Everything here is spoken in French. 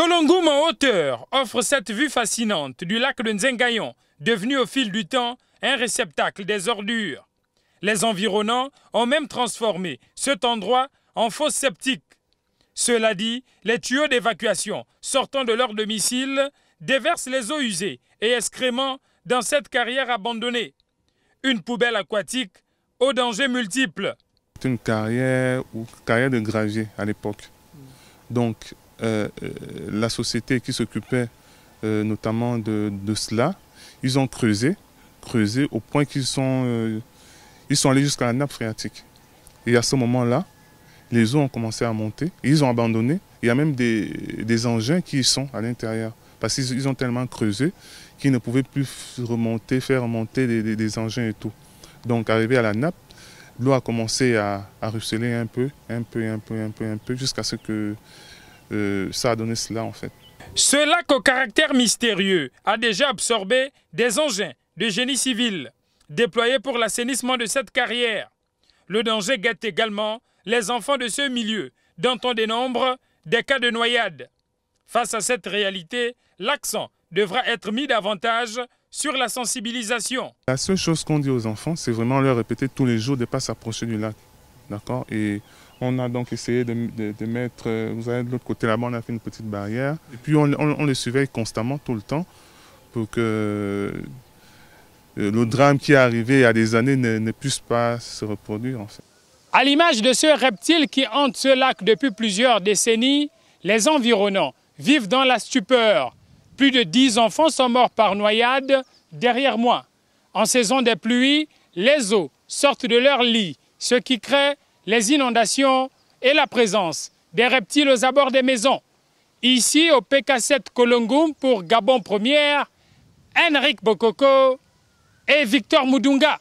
Kolongum en hauteur offre cette vue fascinante du lac de Nzengayon, devenu au fil du temps un réceptacle des ordures. Les environnants ont même transformé cet endroit en fosse septique. Cela dit, les tuyaux d'évacuation sortant de leur domicile déversent les eaux usées et excréments dans cette carrière abandonnée. Une poubelle aquatique aux dangers multiples. C'est une carrière ou carrière de gravier à l'époque. Donc euh, euh, la société qui s'occupait euh, notamment de, cela, ils ont creusé, creusé au point qu'ils sont, ils sont allés jusqu'à la nappe phréatique. Et à ce moment-là, les eaux ont commencé à monter. ils ont abandonné. Il y a même des, engins qui y sont à l'intérieur. Parce qu'ils ont tellement creusé qu'ils ne pouvaient plus remonter, faire remonter des, engins et tout. Donc arrivé à la nappe, l'eau a commencé à, à ruisseler un peu, un peu, un peu, un peu, un peu, jusqu'à ce que euh, ça a donné cela en fait. Ce lac au caractère mystérieux a déjà absorbé des engins de génie civil déployés pour l'assainissement de cette carrière. Le danger guette également les enfants de ce milieu, dont on dénombre des cas de noyade. Face à cette réalité, l'accent devra être mis davantage sur la sensibilisation. La seule chose qu'on dit aux enfants, c'est vraiment leur répéter tous les jours de ne pas s'approcher du lac. D'accord? Et on a donc essayé de, mettre, euh, vous savez, de l'autre côté là-bas, on a fait une petite barrière. Et puis on, les surveille constamment, tout le temps, pour que euh, le drame qui est arrivé il y a des années ne, puisse pas se reproduire. À l'image de ce reptile qui hante ce lac depuis plusieurs décennies, les environnants vivent dans la stupeur. Plus de 10 enfants sont morts par noyade derrière moi. En saison des pluies, les eaux sortent de leur lit, ce qui crée les inondations et la présence des reptiles aux abords des maisons. Ici, au PK7 Kolongum, pour Gabon Première, Henrik Bokoko et Victor Moudunga.